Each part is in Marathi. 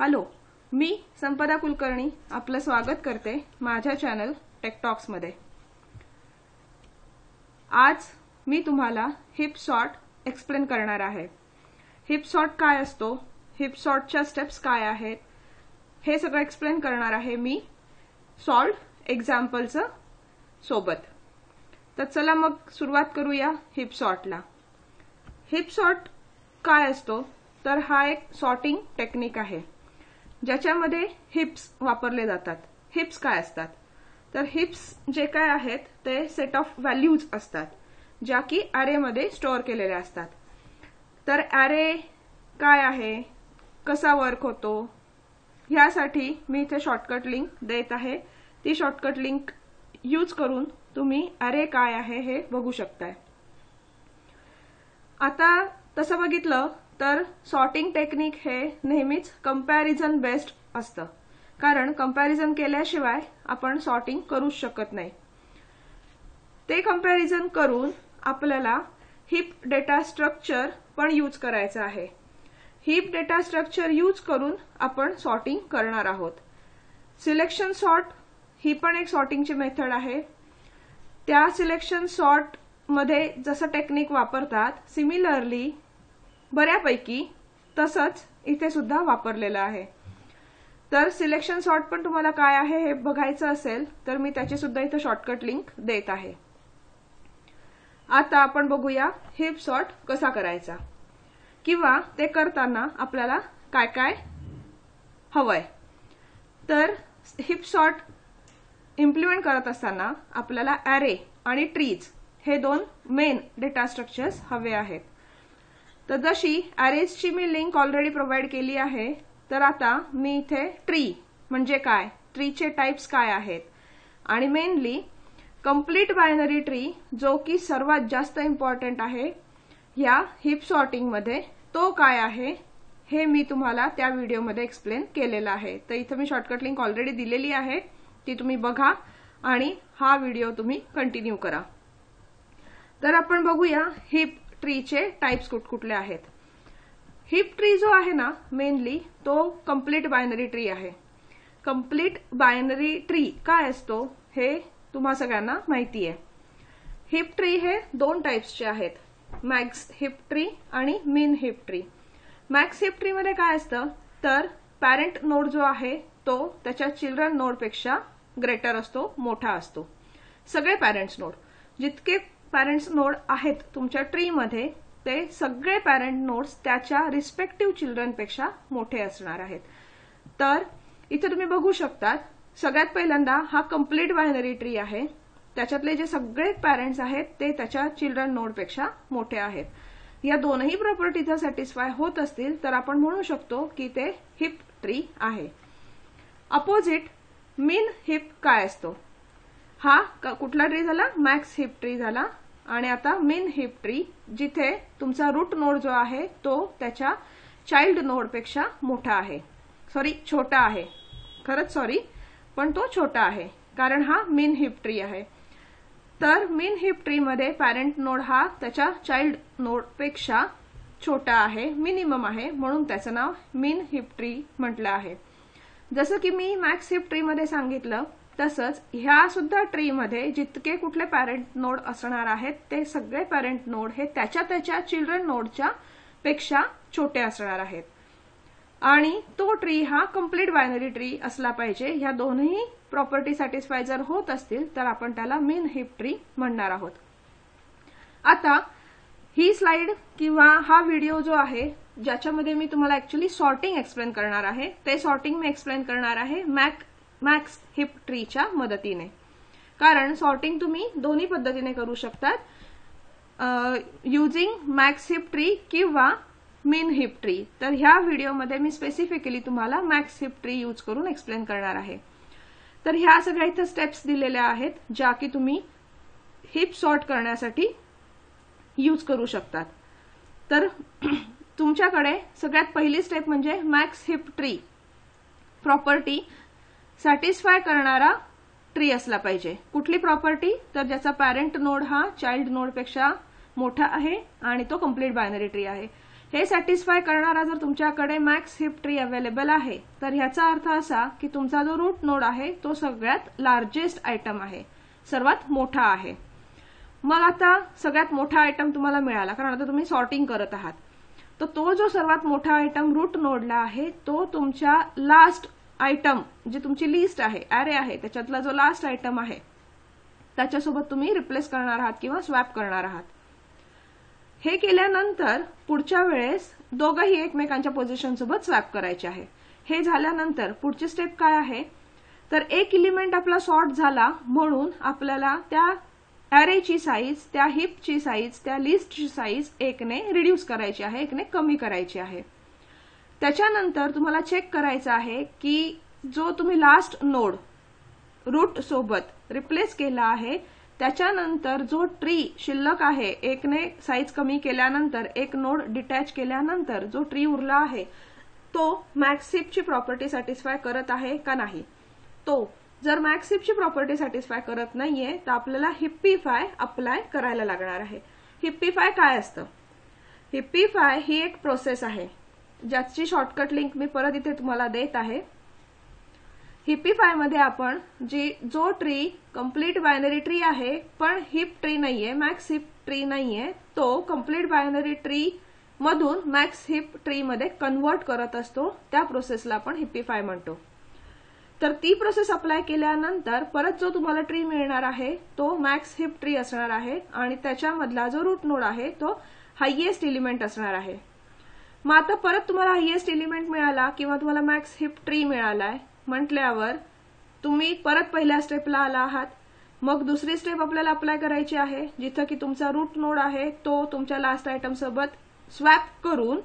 हॅलो मी संपदा कुलकर्णी आपलं स्वागत करते माझ्या चॅनल टेकटॉक्समध्ये आज मी तुम्हाला हिप सॉर्ट एक्सप्लेन करणार आहे. हिप सॉर्ट काय असतो? हिप सॉर्टच्या स्टेप्स काय आहेत? हे सगळं एक्सप्लेन करणार आहे मी सॉल्ड एक्झाम्पलचं सोबत. तर चला मग सुरुवात करूया हिप सॉर्टला हिप सॉर्ट काय असतो? तर हा एक सॉर्टिंग टेक्निक आहे. ज्याच्यामध्ये हिप्स वापरले जातात. हिप्स काय असतात? तर हिप्स जे काय आहेत ते सेट ऑफ व्हॅल्यूज असतात ज्या की मध्ये स्टोअर केलेल्या असतात. तर ॲरे काय आहे? कसा वर्क होतो? ह्यासाठी मी इथे शॉर्टकट लिंक देत आहे. ती शॉर्टकट लिंक यूज करून तुम्ही अरे काय आहे हे बघू शकताय. आता तसं बघितलं तर सॉर्टिंग टेक्निक हे नेहमीच कंपॅरिझन बेस्ड असतं. कारण कंपॅरिझन केल्याशिवाय आपण सॉर्टिंग करूच शकत नाही. ते कंपॅरिझन करून आपल्याला हिप डेटा स्ट्रक्चर पण यूज करायचं आहे. हिप डेटा स्ट्रक्चर यूज करून आपण सॉर्टिंग करणार आहोत. सिलेक्शन सॉर्ट ही पण एक सॉर्टिंगची मेथड आहे. त्या सिलेक्शन सॉर्टमध्ये जसं टेक्निक वापरतात सिमिलरली बऱ्यापैकी तसंच इथे सुद्धा वापरलेलं आहे. तर सिलेक्शन सॉर्ट पण तुम्हाला काय आहे हे बघायचं असेल तर मी त्याची सुद्धा इथे शॉर्टकट लिंक देत आहे. आता आपण बघूया हिप सॉर्ट कसा करायचा. किंवा ते करताना आपल्याला काय काय हवंय. तर हिप सॉर्ट इम्प्लिमेंट करत असताना आपल्याला ॲरे आणि ट्रीज हे दोन मेन डेटा स्ट्रक्चर्स हवे आहेत. तर जशी ॲरेजची मी लिंक ऑलरेडी प्रोव्हाइड केली आहे तर आता मी इथे ट्री म्हणजे काय? ट्रीचे टाइप्स काय आहेत? आणि मेनली कंप्लीट बायनरी ट्री जो की सर्वात जास्त इम्पॉर्टंट आहे या हिप सॉर्टिंगमध्ये तो काय आहे हे मी तुम्हाला त्या व्हिडिओमध्ये एक्सप्लेन केलेलं आहे. तर इथं मी शॉर्टकट लिंक ऑलरेडी दिलेली आहे ती तुम्ही बघा आणि हा व्हिडिओ तुम्ही कंटिन्यू करा. तर आपण बघूया हिप ट्रीचे टाईप्स कुठकुठले आहेत. हिप ट्री जो आहे ना मेनली तो कंप्लीट बायनरी ट्री आहे. कंप्लीट बायनरी ट्री काय असतो हे तुम्हा सगळ्यांना माहिती आहे. हिप ट्री हे दोन टाईप्सचे आहेत. मॅक्स हिप ट्री आणि min heap tree max heap ट्रीमध्ये काय असतं तर पॅरेंट नोड जो आहे तो त्याच्या चिल्ड्रन नोडपेक्षा ग्रेटर असतो मोठा असतो. सगळे पॅरेंट्स नोड जितके पॅरेंट्स नोड आहेत तुमच्या ट्रीमध्ये ते सगळे पॅरेंट नोड्स त्याच्या रिस्पेक्टिव्ह चिल्ड्रनपेक्षा मोठे असणार आहेत. तर इथे तुम्ही बघू शकतात सगळ्यात पहिल्यांदा हा कंप्लीट बायनरी ट्री आहे. त्याच्यातले जे सगळे पॅरेंट्स आहेत ते त्याच्या चिल्ड्रन नोडपेक्षा मोठे आहेत. या दोनही प्रॉपर्टी जर सॅटिस्फाय होत असतील तर आपण म्हणू शकतो की ते हिप ट्री आहे. अपोजिट मिन हिप काय असतो? हा कुठला ट्री झाला? मॅक्स हिप ट्री झाला. आणि आता मिन हिप ट्री जिथे तुमचा रूट नोड जो आहे तो त्याच्या चाइल्ड नोडपेक्षा मोठा आहे. सॉरी छोटा आहे. खरंच सॉरी पण तो छोटा आहे कारण हा मिन हिप ट्री आहे. तर मिन हिप ट्रीमध्ये पॅरेंट नोड हा त्याच्या चाइल्ड नोडपेक्षा छोटा आहे मिनिमम आहे म्हणून त्याचं नाव मिन हिप ट्री म्हटलं आहे. जसं की मी मॅक्स हिप ट्रीमध्ये सांगितलं तसंच ह्या सुद्धा ट्रीमध्ये जितके कुठले पॅरेंट नोड असणार आहेत ते सगळे पॅरेंट नोड हे त्याच्या त्याच्या चिल्ड्रन नोडच्या पेक्षा छोटे असणार आहेत. आणि तो ट्री हा कंप्लीट बायनरी ट्री असला पाहिजे. ह्या दोन्ही प्रॉपर्टी सॅटिस्फाय जर होत असतील तर आपण त्याला मेन हिप ट्री म्हणणार आहोत. आता ही स्लाइड किंवा हा व्हिडिओ जो आहे ज्याच्यामध्ये मी तुम्हाला ऍक्च्युली सॉर्टिंग एक्सप्लेन करणार आहे ते सॉर्टिंग मी एक्सप्लेन करणार आहे. मॅक मॅक्स हिप ट्रीच्या मदतीने. कारण सॉर्टिंग तुम्ही दोन्ही पद्धतीने करू शकतात. युजिंग मॅक्स हिप ट्री किंवा मिन हिप ट्री तर ह्या व्हिडिओमध्ये मी स्पेसिफिकली तुम्हाला मॅक्स हिप ट्री यूज करून एक्सप्लेन करणार आहे. तर ह्या सगळ्या इथं स्टेप्स दिलेल्या आहेत ज्या की तुम्ही हिप सॉर्ट करण्यासाठी यूज करू शकतात. तर तुमच्याकडे सगळ्यात पहिली स्टेप म्हणजे max heap tree property satisfy करणारा ट्री असला पाहिजे. कुठली प्रॉपर्टी तर ज्याचा पॅरेंट नोड हा चाइल्ड नोडपेक्षा मोठा आहे आणि तो कंप्लीट बायनरी ट्री आहे. हे सॅटिस्फाय करणारा जर तुमच्याकडे मॅक्स हिप ट्री अवेलेबल आहे तर ह्याचा अर्थ असा की तुमचा जो रूट नोड आहे तो सगळ्यात लार्जेस्ट आयटम आहे. सर्वात मोठा आहे. मग आता सगळ्यात मोठा आयटम तुम्हाला मिळाला कारण आता तुम्ही सॉर्टिंग करत आहात. तर तो जो सर्वात मोठा आयटम रूट नोडला आहे तो तुमच्या लास्ट आयटम जी तुमची लिस्ट आहे ॲरे आहे त्याच्यातला जो लास्ट आयटम आहे त्याच्यासोबत तुम्ही रिप्लेस करणार आहात किंवा स्वॅप करणार आहात. हे केल्यानंतर पुढच्या वेळेस दोघंही एकमेकांच्या पोझिशन सोबत स्वॅप करायचे आहे. हे झाल्यानंतर पुढची स्टेप काय आहे? तर एक इलिमेंट आपला सॉर्ट झाला म्हणून आपल्याला त्या ॲरेची साईज त्या हिपची साईज त्या लिस्टची साईज एकने रिड्यूस करायची आहे एकने कमी करायची आहे. त्याच्यानंतर तुम्हाला चेक करायचं आहे की जो तुम्ही लास्ट नोड रूट सोबत रिप्लेस केला आहे त्याच्यानंतर जो ट्री शिल्लक आहे एकने साईज कमी केल्यानंतर एक नोड डिटॅच केल्यानंतर जो ट्री उरला आहे तो मॅक्सिपची प्रॉपर्टी सॅटिस्फाय करत आहे का नाही? तो जर मॅक्सिपची प्रॉपर्टी सॅटिस्फाय करत नाहीये तर आपल्याला हिप्पीफाय अप्लाय करायला लागणार आहे. हिप्पीफाय काय असतं? हिप्पीफाय ही एक प्रोसेस आहे. ज्याची शॉर्टकट लिंक मी परत इथे तुम्हाला देत आहे. हिपीफायमध्ये आपण जी जो ट्री कंप्लीट बायनरी ट्री आहे पण हिप ट्री नाहीये मॅक्स हिप ट्री नाहीये तो कंप्लीट बायनरी ट्री मधून मॅक्स हिप ट्री मध्ये कन्व्हर्ट करत असतो. त्या प्रोसेसला आपण हिपीफाय म्हणतो. तर ती प्रोसेस अप्लाय केल्यानंतर परत जो तुम्हाला ट्री मिळणार आहे तो मॅक्स हिप ट्री असणार आहे आणि त्याच्यामधला जो रूट नोड आहे तो हायएस्ट एलिमेंट असणार आहे. मग आता परत तुम्हाला हायएस्ट एलिमेंट मिळाला किंवा तुम्हाला मॅक्स हिप ट्री मिळालाय. म्हटल्यावर तुम्ही परत पहिल्या स्टेपला आला आहात. मग दुसरी स्टेप आपल्याला अप्लाय करायची आहे जिथं की तुमचा रूट नोड आहे तो तुमच्या लास्ट आयटम सोबत स्वॅप करून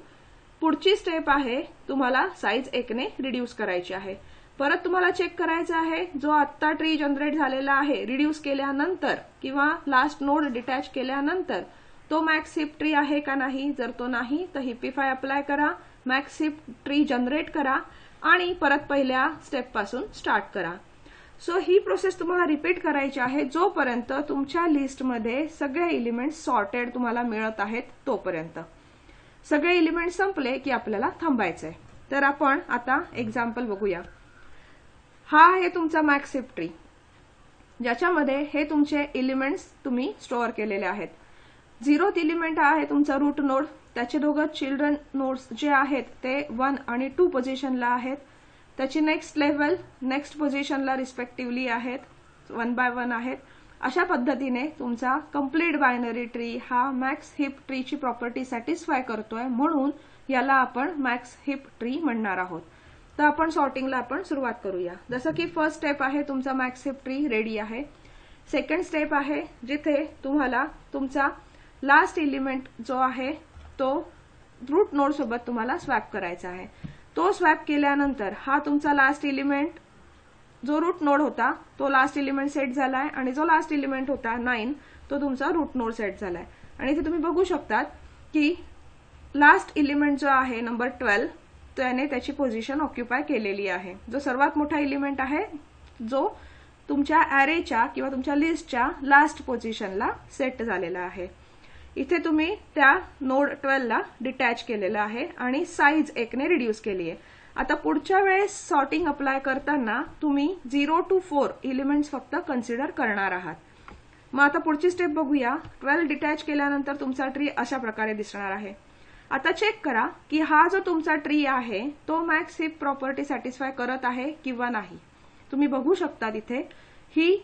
पुढची स्टेप आहे तुम्हाला साईज एकने रिड्यूस करायची आहे. परत तुम्हाला चेक करायचं आहे जो आत्ता ट्री जनरेट झालेला आहे रिड्यूस केल्यानंतर किंवा लास्ट नोड डिटॅच केल्यानंतर तो मॅक्स हिप ट्री आहे का नाही? जर तो नाही तर हिपीफाय अप्लाय करा. मॅक्स हिप ट्री जनरेट करा. आणि परत पहिल्या स्टेपपासून स्टार्ट करा. सो ही प्रोसेस तुम्हाला रिपीट करायची आहे. जोपर्यंत तुमच्या लिस्टमध्ये सगळे एलिमेंट सॉर्टेड तुम्हाला मिळत आहेत तोपर्यंत. सगळे एलिमेंट संपले की आपल्याला थांबायचंय. तर आपण आता एक्झाम्पल बघूया. हा आहे तुमचा मॅक्सिप ट्री ज्याच्यामध्ये हे तुमचे एलिमेंट्स तुम्ही स्टोअर केलेले आहेत. झिरोथ एलिमेंट आहे तुमचा रूट नोड. त्याचे दोघं चिल्ड्रन नोड्स जे आहेत ते वन आणि टू पोझिशनला आहेत. त्याची नेक्स्ट लेवल नेक्स्ट पोझिशनला रिस्पेक्टिव्हली आहेत वन बाय वन आहेत. अशा पद्धतीने तुमचा कंप्लीट बायनरी ट्री हा मॅक्स हिप ट्रीची प्रॉपर्टी सॅटिस्फाय करतोय. म्हणून याला आपण मॅक्स हिप ट्री म्हणणार आहोत. तर आपण सॉर्टिंगला आपण सुरुवात करूया. जसं की फर्स्ट स्टेप आहे तुमचा मॅक्स हिप ट्री रेडी आहे. सेकंड स्टेप आहे जिथे तुम्हाला तुमचा लास्ट एलिमेंट जो आहे तो रूट नोड सोबत तुम्हाला स्वॅप करायचा आहे. तो स्वॅप केल्यानंतर हा तुमचा लास्ट एलिमेंट जो रूट नोड होता तो लास्ट एलिमेंट सेट झालाय आणि जो लास्ट एलिमेंट होता नाईन तो तुमचा रूट नोड सेट झालाय. आणि इथे तुम्ही बघू शकतात की लास्ट एलिमेंट जो आहे नंबर ट्वेल्व त्याने त्याची पोझिशन ऑक्युपाय केलेली आहे. जो सर्वात मोठा एलिमेंट आहे जो तुमच्या ॲरेच्या किंवा तुमच्या लिस्टच्या लास्ट पोझिशनला सेट झालेला आहे. इथे तुम्ही त्या नोड ट्वेल्वला डिटॅच केलेलं आहे आणि साईज एकने रिड्यूस केली आहे. आता पुढच्या वेळेस सॉर्टिंग अप्लाय करताना तुम्ही झिरो टू फोर इलिमेंट्स फक्त कन्सिडर करणार आहात. मग आता पुढची स्टेप बघूया. ट्वेल्व डिटॅच केल्यानंतर तुमचा ट्री अशा प्रकारे दिसणार आहे. आता चेक करा की हा जो तुमचा ट्री आहे तो मॅक्स हिप प्रॉपर्टी सॅटिस्फाय करत आहे किंवा नाही. तुम्ही बघू शकता तिथे ही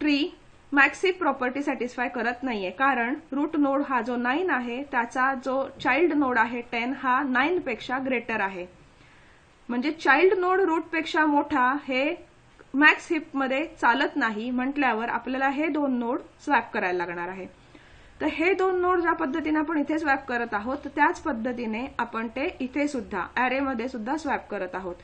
tree max heap property satisfy करत नाहीये. कारण रूट नोड हा जो नाईन आहे त्याचा जो चाइल्ड नोड आहे टेन हा नाईन पेक्षा ग्रेटर आहे. म्हणजे चाइल्ड नोड रूटपेक्षा मोठा हे मॅक्स हिपमध्ये चालत नाही म्हटल्यावर आपल्याला हे दोन नोड स्वॅप करायला लागणार आहे. तर हे दोन नोड ज्या पद्धतीने आपण इथे स्वॅप करत आहोत त्याच पद्धतीने आपण ते इथे सुद्धा ॲरेमध्ये सुद्धा स्वॅप करत आहोत.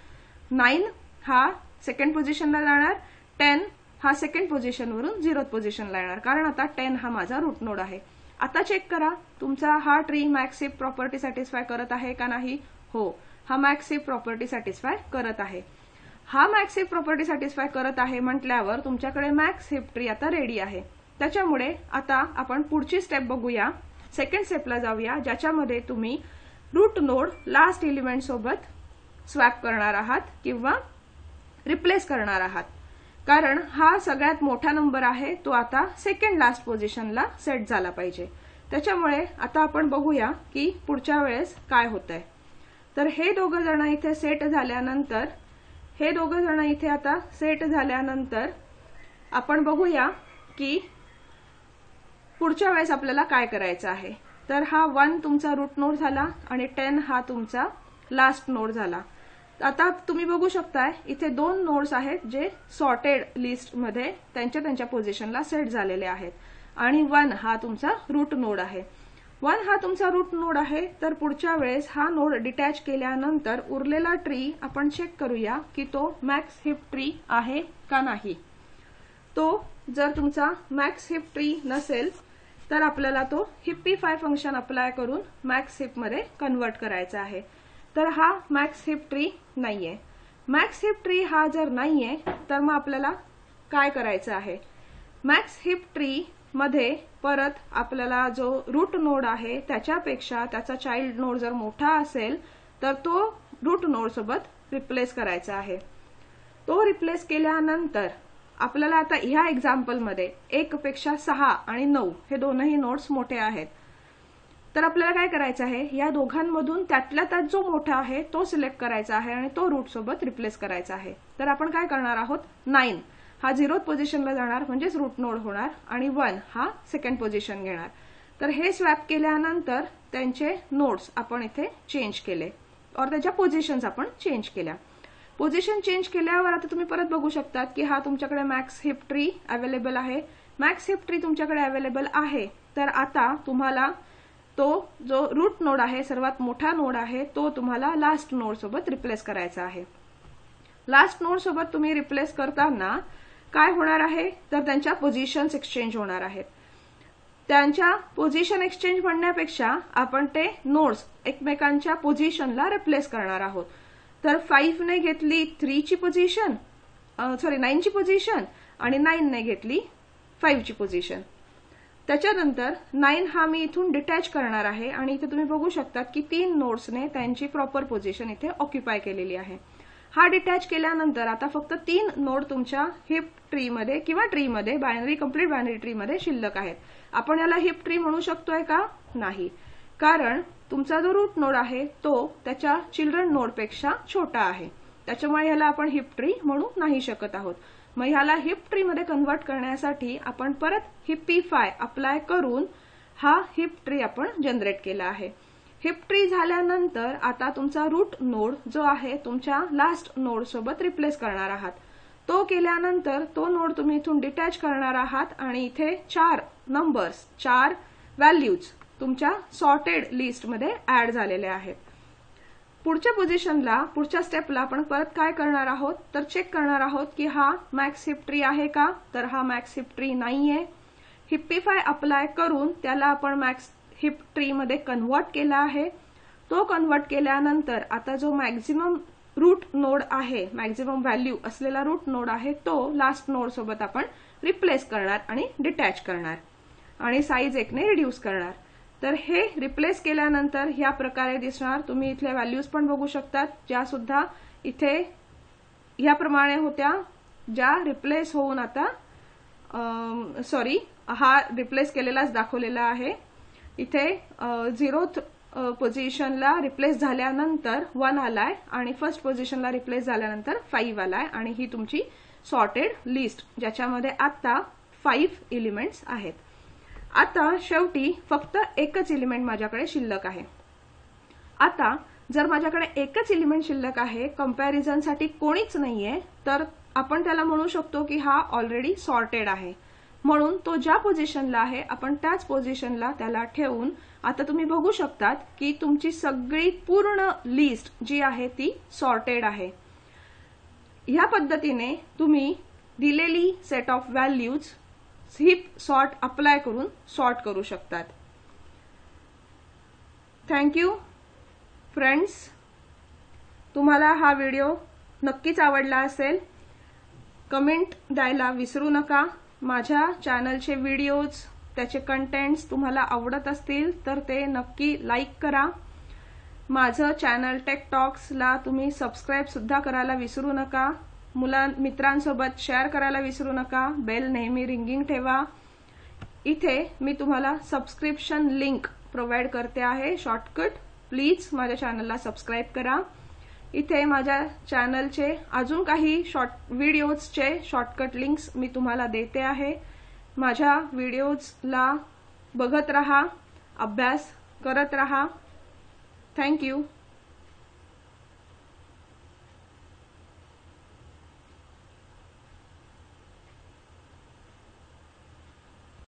नाईन हा सेकंड पोझिशनला जाणार टेन हा सेकंड पोझिशनवरून झिरो पोझिशनला येणार. कारण आता टेन हा माझा रूट नोड आहे. आता चेक करा तुमचा हा ट्री मॅक्सिप प्रॉपर्टी सॅटिस्फाय करत आहे का नाही? हो हा मॅक्सिप प्रॉपर्टी सॅटिस्फाय करत आहे. हा मॅक्सिप प्रॉपर्टी सॅटिस्फाय करत आहे म्हटल्यावर तुमच्याकडे मॅक्स हिप ट्री आता रेडी आहे. त्याच्यामुळे आता आपण पुढची स्टेप बघूया. सेकंड स्टेपला जाऊया ज्याच्यामध्ये तुम्ही रूट नोड लास्ट एलिमेंट सोबत स्वॅप करणार आहात किंवा रिप्लेस करणार आहात. कारण हा सगळ्यात मोठा नंबर आहे तो आता सेकंड लास्ट पोझिशनला सेट झाला पाहिजे. त्याच्यामुळे आता आपण बघूया की पुढच्या वेळेस काय होत आहे तर हे दोघं जण इथे सेट झाल्यानंतर हे दोघं जण इथे आता सेट झाल्यानंतर आपण बघूया की पुढच्या वेळेस आपल्याला काय करायचं आहे. तर हा वन तुमचा रूट नोड झाला आणि टेन हा तुमचा लास्ट नोड झाला. आता तुम्ही बघू शकताय इथे दोन नोड्स आहेत जे सॉर्टेड लिस्टमध्ये त्यांच्या त्यांच्या पोझिशनला सेट झालेले आहेत. आणि वन हा तुमचा रूट नोड आहे. वन हा तुमचा रूट नोड आहे तर पुढच्या वेळेस हा नोड डिटॅच केल्यानंतर उरलेला ट्री आपण चेक करूया की तो मॅक्स हिप ट्री आहे का नाही. तो जर तुमचा मॅक्स हिप ट्री नसेल तर आपल्याला तो हिप्पी फाय फंक्शन अप्लाय करून मॅक्स हिपमध्ये कन्वर्ट करायचा आहे. तर हा मॅक्स हिप ट्री नाहीये. मॅक्स हिप ट्री हा जर नाहीये तर मग आपल्याला काय करायचं आहे? मॅक्स हिप ट्री मध्ये परत आपल्याला जो रूट नोड आहे त्याच्यापेक्षा त्याचा चाइल्ड नोड जर मोठा असेल तर तो रूट नोड सोबत रिप्लेस करायचा आहे. तो रिप्लेस केल्यानंतर आपल्याला आता ह्या एक्झाम्पलमध्ये एक पेक्षा सहा आणि नऊ हे दोनही नोट्स मोठे आहेत. तर आपल्याला काय करायचं आहे? या दोघांमधून त्यातल्या त्यात जो मोठा आहे तो सिलेक्ट करायचा आहे आणि तो रूट सोबत रिप्लेस करायचा आहे. तर आपण काय करणार आहोत? नाईन हा झिरोथ पोझिशनला जाणार म्हणजेच रूट नोड होणार आणि वन हा सेकंड पोझिशन घेणार. तर हे स्वॅप केल्यानंतर त्यांचे नोड्स आपण इथे चेंज केले. और त्याच्या पोझिशन्स आपण चेंज केल्या. पोझिशन चेंज केल्यावर आता तुम्ही परत बघू शकतात की हा तुमच्याकडे मॅक्स हिप ट्री अवेलेबल आहे. मॅक्स हिप ट्री तुमच्याकडे अवेलेबल आहे. तर आता तुम्हाला तो जो रूट नोड आहे सर्वात मोठा नोड आहे तो तुम्हाला लास्ट नोड सोबत रिप्लेस करायचा आहे. लास्ट नोड सोबत तुम्ही रिप्लेस करताना काय होणार आहे? तर त्यांच्या पोझिशन्स एक्सचेंज होणार आहेत. त्यांच्या पोझिशन एक्सचेंज म्हणण्यापेक्षा आपण ते नोड्स एकमेकांच्या पोझिशनला रिप्लेस करणार आहोत. तर फाईव्हने घेतली थ्रीची पोझिशन सॉरी नाईनची पोझिशन आणि नाईनने घेतली फाईव्हची पोझिशन त्याच्यानंतर नाईन हा मी इथून डिटॅच करणार आहे आणि इथे तुम्ही बघू शकतात की तीन नोट्सने त्यांची प्रॉपर पोझिशन इथे ऑक्युपाय केलेली आहे. हा डिटॅच केल्यानंतर आता फक्त तीन नोड तुमच्या हिप ट्रीमध्ये किंवा ट्रीमध्ये बायनरी कंप्लीट बायनरी ट्रीमध्ये शिल्लक आहेत. आपण याला हिप ट्री म्हणू शकतोय का? नाही. कारण तुमचा जो रूट नोड आहे तो त्याच्या चिल्ड्रन नोडपेक्षा छोटा आहे. त्याच्यामुळे ह्याला आपण हिप ट्री म्हणू नाही शकत आहोत. मग ह्याला हिप ट्री मध्ये कन्वर्ट करण्यासाठी आपण परत हिप्पीफाय अप्लाय करून हा हिप ट्री आपण जनरेट केला आहे. हिप ट्री झाल्यानंतर आता तुमचा रूट नोड जो आहे तुमच्या लास्ट नोड सोबत रिप्लेस करणार आहात. तो केल्यानंतर तो नोड तुम्ही इथून डिटॅच करणार आहात आणि इथे चार नंबर्स चार व्हॅल्यूज तुमच्या सॉर्टेड लिस्टमध्ये ऍड झालेले आहेत. पुढच्या पोझिशनला पुढच्या स्टेपला आपण परत काय करणार आहोत? तर चेक करणार आहोत की हा मॅक्स हिप ट्री आहे का? तर हा मॅक्स हिप ट्री नाहीये. हिप्पीफाय अप्लाय करून त्याला आपण मॅक्स हिप ट्री मध्ये कन्वर्ट केला आहे. तो कन्वर्ट केल्यानंतर आता जो मॅक्झिमम रूट नोड आहे मॅक्झिमम व्हॅल्यू असलेला रूट नोड आहे तो लास्ट नोड सोबत आपण रिप्लेस करणार आणि डिटॅच करणार. आणि साईज एकने रिड्यूस करणार. तर हे रिप्लेस केल्यानंतर ह्या प्रकारे दिसणार. तुम्ही इथल्या व्हॅल्यूज पण बघू शकतात ज्या सुद्धा इथे ह्याप्रमाणे होत्या ज्या रिप्लेस होऊन आता सॉरी हा रिप्लेस केलेलाच दाखवलेला आहे. इथे झिरोथ पोझिशनला रिप्लेस झाल्यानंतर वन आलाय आणि फर्स्ट पोझिशनला रिप्लेस झाल्यानंतर फाईव्ह आलाय आणि ही तुमची सॉर्टेड लिस्ट ज्याच्यामध्ये आता फाईव्ह एलिमेंट्स आहेत. आता शेवटी फक्त एकच एलिमेंट माझ्याकडे शिल्लक आहे. आता जर माझ्याकडे एकच एलिमेंट शिल्लक आहे कम्पॅरिझनसाठी कोणीच नाहीये तर आपण त्याला म्हणू शकतो की हा ऑलरेडी सॉर्टेड आहे. म्हणून तो ज्या पोझिशनला आहे आपण त्याच पोझिशनला त्याला ठेवून आता तुम्ही बघू शकतात की तुमची सगळी पूर्ण लिस्ट जी आहे ती सॉर्टेड आहे. ह्या पद्धतीने तुम्ही दिलेली set of values heap sort apply करून सॉर्ट करू शकतात. थँक्यू फ्रेंड्स तुम्हाला हा व्हिडिओ नक्कीच आवडला असेल कमेंट द्यायला विसरू नका. माझ्या चॅनलचे व्हिडिओज त्याचे कंटेंट्स तुम्हाला आवडत असतील तर ते नक्की लाईक करा. माझं चॅनल टेक टॉक्सला तुम्ही सबस्क्राईब सुद्धा करायला विसरू नका. मुलां मित्रांसोबत शेअर करायला विसरू नका. बेल नेहमी रिंगिंग ठेवा. इथे मी तुम्हाला सबस्क्रिप्शन लिंक प्रोव्हाइड करते आहे. शॉर्टकट प्लीज माझ्या चॅनलला सबस्क्राईब करा. इथे माझ्या चॅनलचे अजून काही शॉर्ट व्हिडिओजचे शॉर्टकट लिंक्स मी तुम्हाला देते आहे. माझ्या व्हिडिओजला बघत रहा अभ्यास करत रहा. थँक्यू